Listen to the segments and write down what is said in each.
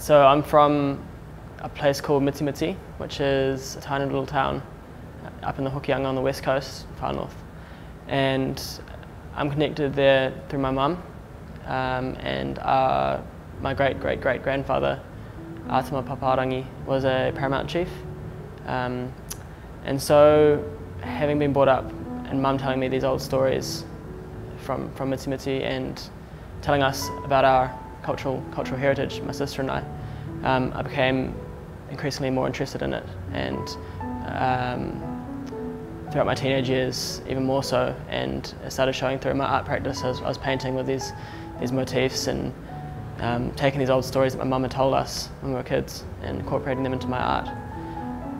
So I'm from a place called Mitimiti, which is a tiny little town up in the Hokianga on the west coast, far north. And I'm connected there through my mum um, and uh, my great great great grandfather, Atama Paparangi, was a paramount chief. Um, and so, having been brought up and mum telling me these old stories from, from Mitimiti and telling us about our cultural, cultural heritage, my sister and I, um, I became increasingly more interested in it. And um, throughout my teenage years, even more so, and it started showing through my art practice. I was, I was painting with these, these motifs and um, taking these old stories that my mum had told us when we were kids and incorporating them into my art.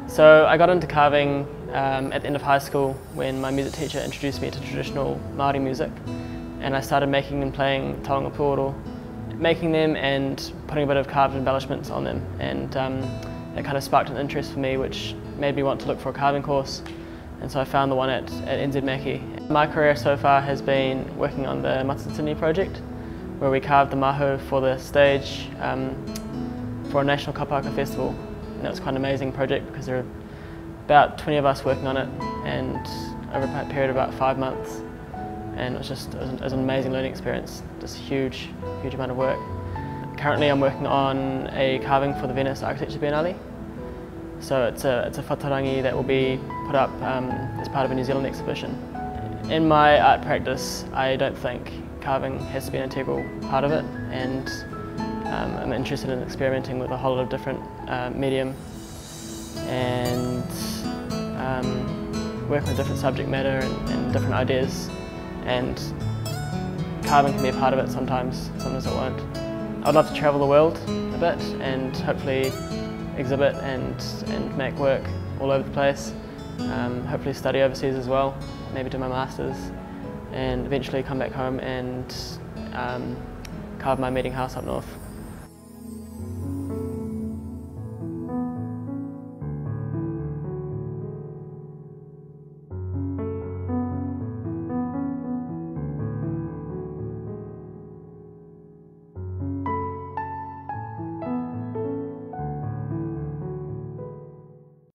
So I got into carving um, at the end of high school when my music teacher introduced me to traditional Māori music and I started making and playing taonga making them and putting a bit of carved embellishments on them. And um, it kind of sparked an interest for me which made me want to look for a carving course. And so I found the one at, at NZ. My career so far has been working on the Matatini project where we carved the mahau for the stage um, for a national kapa haka festival. And that was quite an amazing project because there are about 20 of us working on it and over a period of about five months and it was just it was, an, it was an amazing learning experience, just a huge, huge amount of work. Currently I'm working on a carving for the Venice Architecture Biennale. So it's a, it's a whatarangi that will be put up um, as part of a New Zealand exhibition. In my art practice, I don't think carving has to be an integral part of it and um, I'm interested in experimenting with a whole lot of different uh, medium and um, working with different subject matter and, and, different ideas and carving can be a part of it sometimes, sometimes it won't. I'd love to travel the world a bit and hopefully exhibit and, and make work all over the place. Um, hopefully study overseas as well, maybe do my masters and eventually come back home and um, carve my meeting house up north.